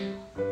you.